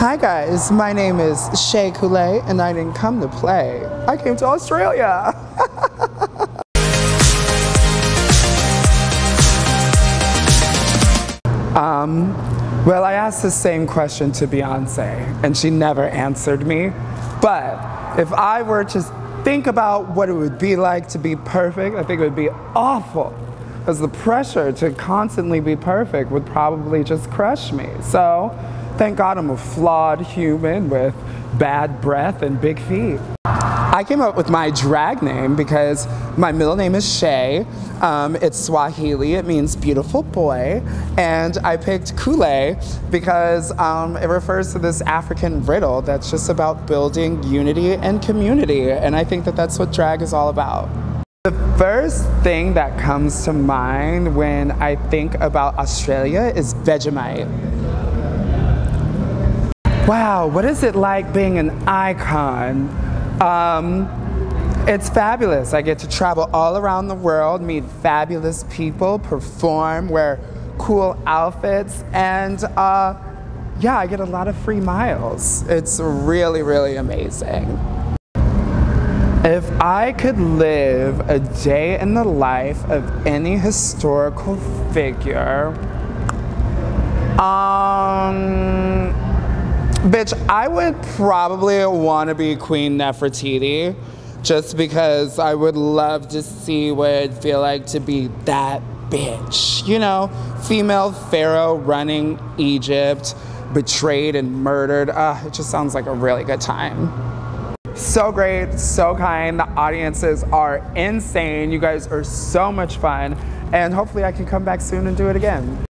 Hi guys, my name is Shea Couleé and I didn't come to play. I came to Australia. um, well, I asked the same question to Beyonce and she never answered me. But if I were to think about what it would be like to be perfect, I think it would be awful. Because the pressure to constantly be perfect would probably just crush me. So thank God I'm a flawed human with bad breath and big feet. I came up with my drag name because my middle name is Shea. Um, it's Swahili, it means beautiful boy. And I picked Couleé because um, it refers to this African riddle that's just about building unity and community. And I think that that's what drag is all about. The first thing that comes to mind when I think about Australia is Vegemite. Wow, what is it like being an icon? Um, it's fabulous. I get to travel all around the world, meet fabulous people, perform, wear cool outfits, and uh, yeah, I get a lot of free miles. It's really, really amazing. If I could live a day in the life of any historical figure, um, bitch, I would probably want to be Queen Nefertiti just because I would love to see what it'd feel like to be that bitch. You know, female pharaoh running Egypt, betrayed and murdered. Uh, it just sounds like a really good time. So great, so kind. The audiences are insane. You guys are so much fun. And hopefully I can come back soon and do it again.